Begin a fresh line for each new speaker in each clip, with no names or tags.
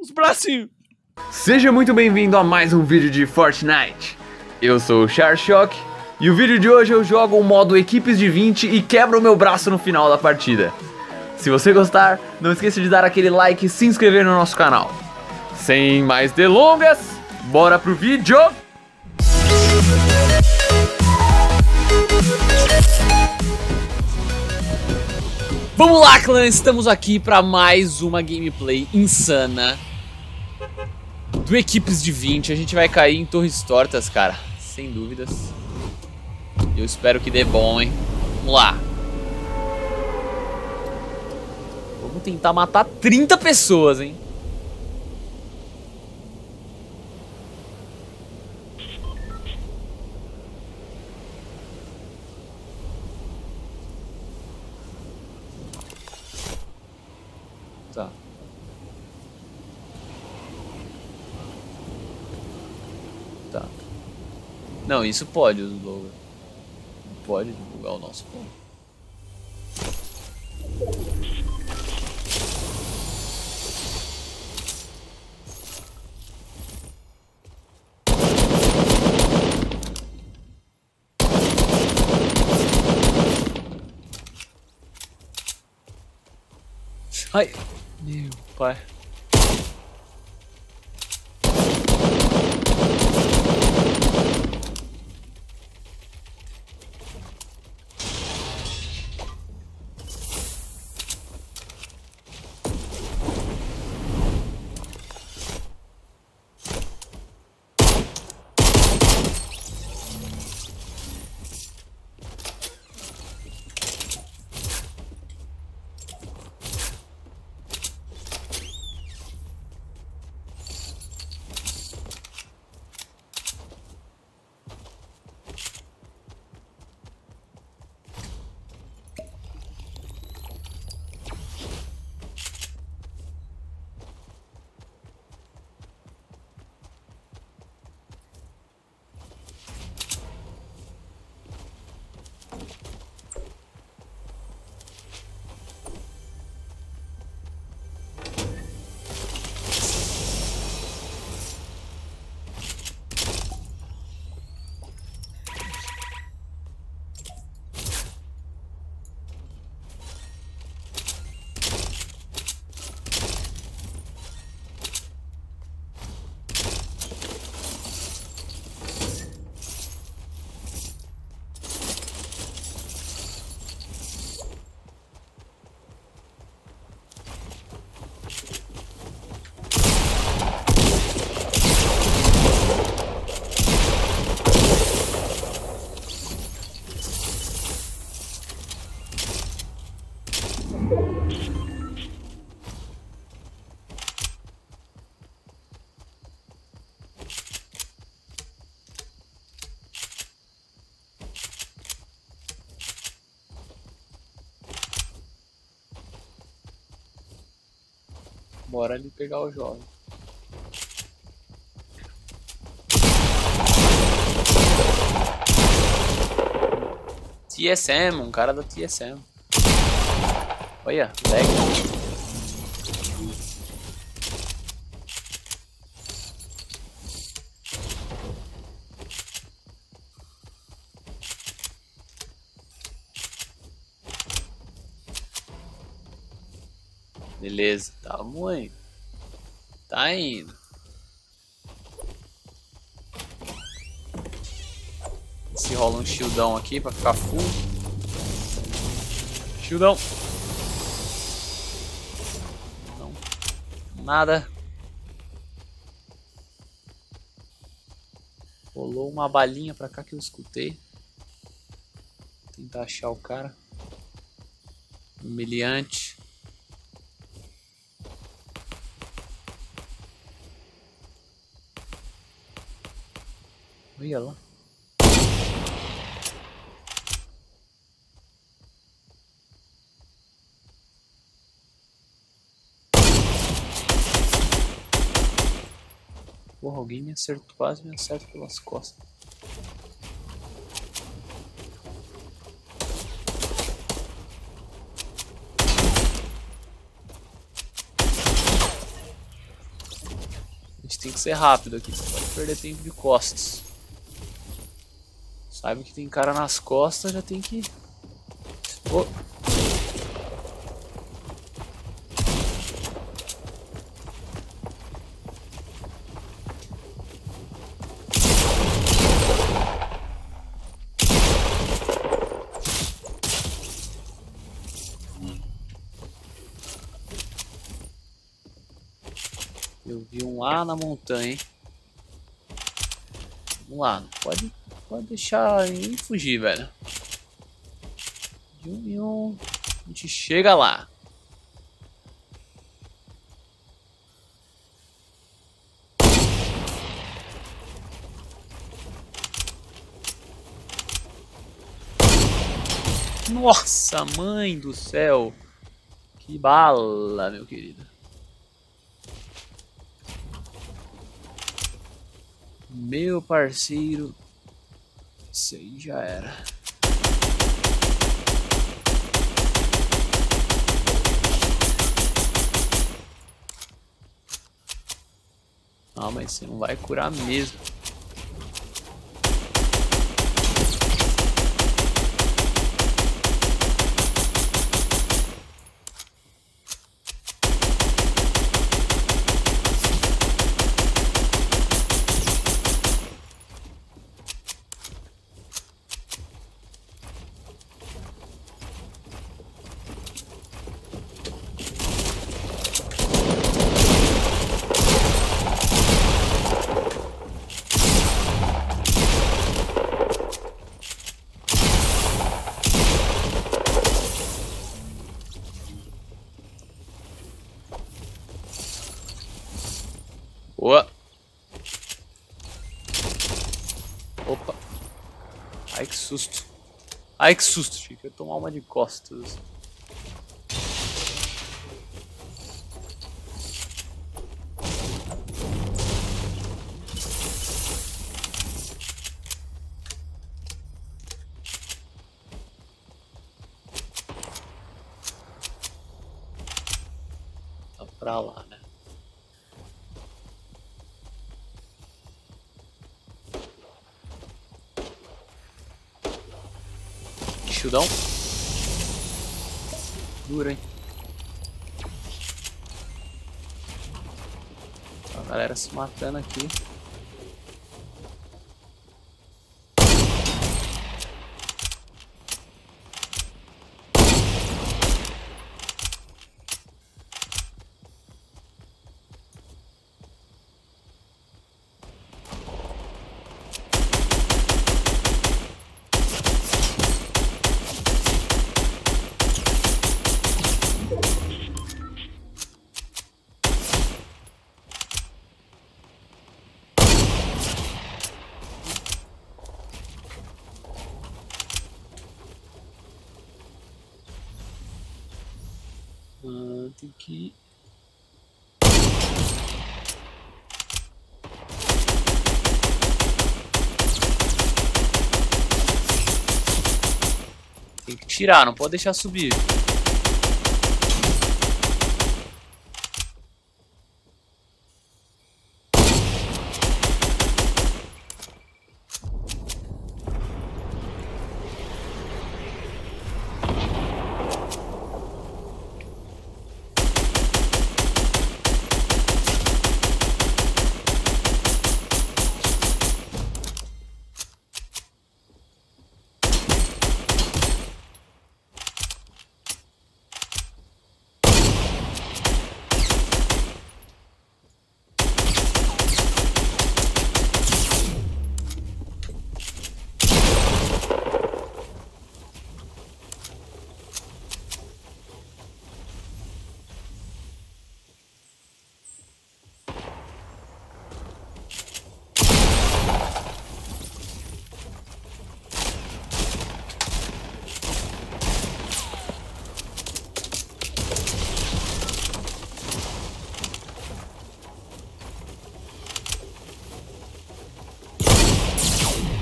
Os bracinhos.
Seja muito bem-vindo a mais um vídeo de Fortnite. Eu sou o Charshock e o vídeo de hoje eu jogo o modo equipes de 20 e quebro o meu braço no final da partida. Se você gostar, não esqueça de dar aquele like e se inscrever no nosso canal. Sem mais delongas, bora pro vídeo!
Vamos lá, clã, estamos aqui para mais uma gameplay insana do Equipes de 20. A gente vai cair em torres tortas, cara, sem dúvidas. Eu espero que dê bom, hein? Vamos lá. Vamos tentar matar 30 pessoas, hein? Tá. Não, isso pode, o logo. Não pode divulgar o nosso ponto. Ai, meu pai. Bora ali pegar o jovem. TSM, um cara da TSM. Olha, lag. Beleza, tá muito. Tá indo. Se rola um shieldão aqui pra ficar full. Shieldão. Não. Nada. Rolou uma balinha pra cá que eu escutei. Vou tentar achar o cara. Humilhante. Lá. Porra, alguém me acertou, quase me acerta pelas costas. gente tem que ser rápido aqui. Você pode perder tempo de costas. Sabe que tem cara nas costas, já tem que... Oh. Eu vi um lá na montanha, hein? Vamos lá, pode, pode deixar ninguém fugir, velho. De um em um, a gente chega lá. Nossa, mãe do céu. Que bala, meu querido. Meu parceiro. Isso aí já era. Ah, mas você não vai curar mesmo. Boa. Opa. Ai, que susto. Ai, que susto, Chico. Eu tomar uma de costas. Tá pra lá, né? Shieldão. Duro, hein? A galera se matando aqui. Que. Tem que tirar, não pode deixar subir.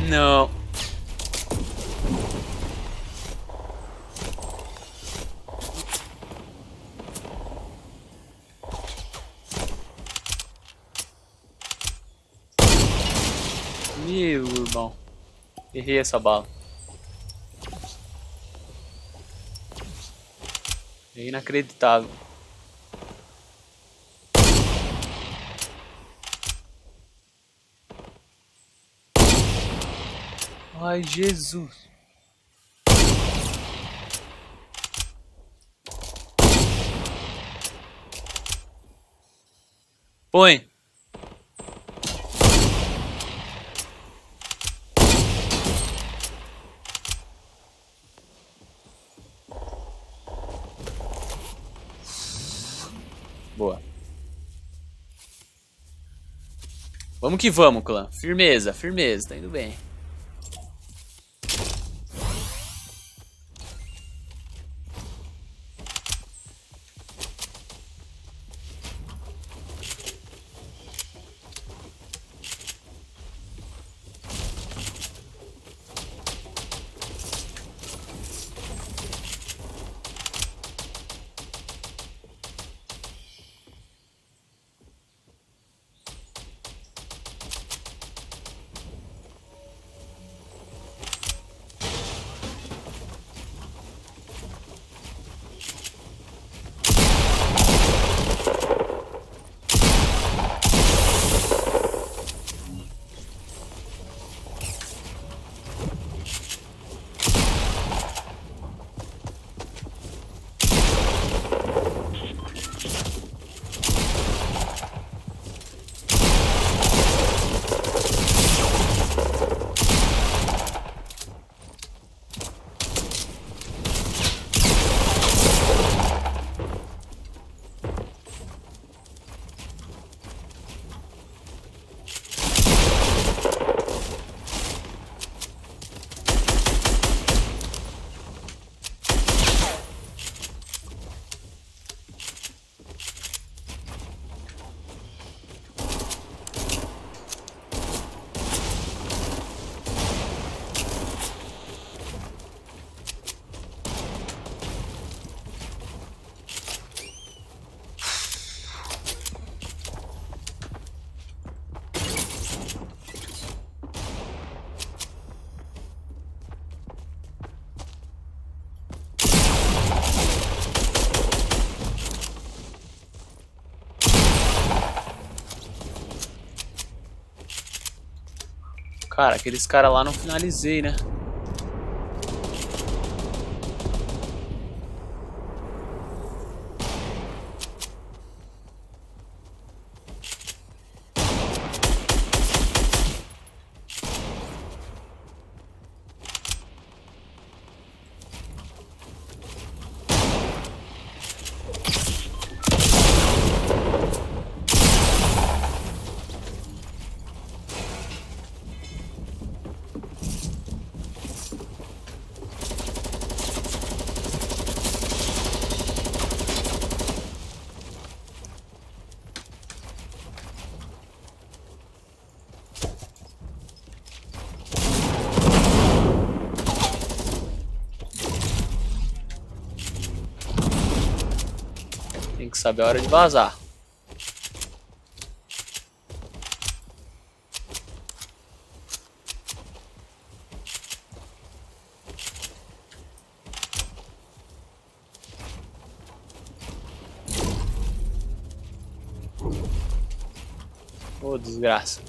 Não. Meu irmão. Errei essa bala. É inacreditável. Ai, Jesus. Põe. Boa. Vamos que vamos, clã. Firmeza, firmeza, tá indo bem. Cara, aqueles caras lá não finalizei, né? Saber a hora de vazar. Oh, desgraça.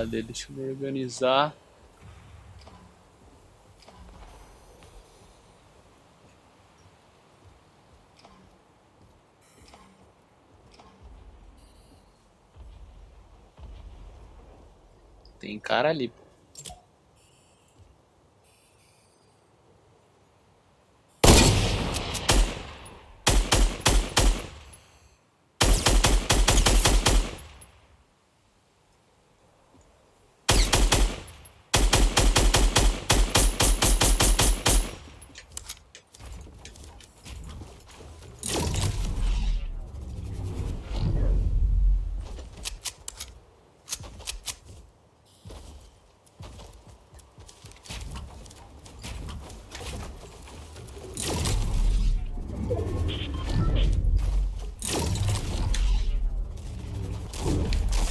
Cadê? Deixa eu me organizar. Tem cara ali.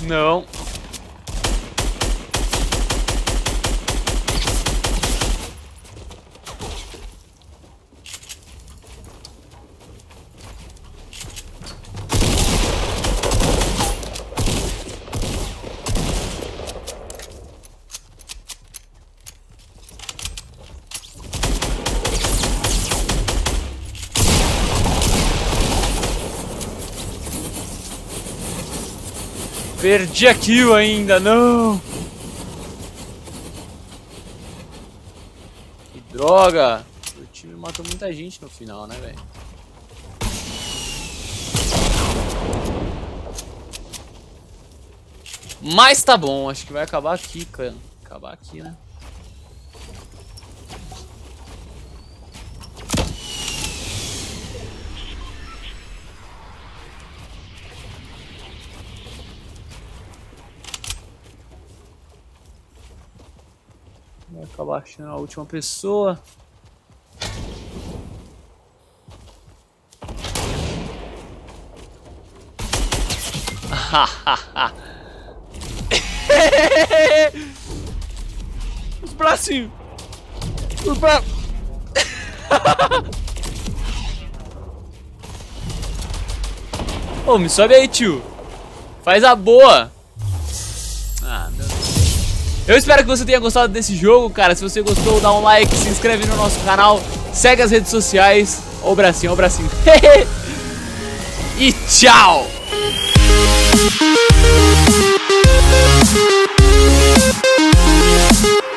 Não. Perdi a kill ainda, não! Que droga! O time matou muita gente no final, né, velho? Mas tá bom, acho que vai acabar aqui, cara. Acabar aqui, né? Vai acabar achando a última pessoa. Os bracinhos. Os braços. Ô, me sobe aí, tio. Faz a boa. Ah. Eu espero que você tenha gostado desse jogo, cara. Se você gostou, dá um like, se inscreve no nosso canal, segue as redes sociais. Ô bracinho, ô bracinho. e tchau! We'll be right back.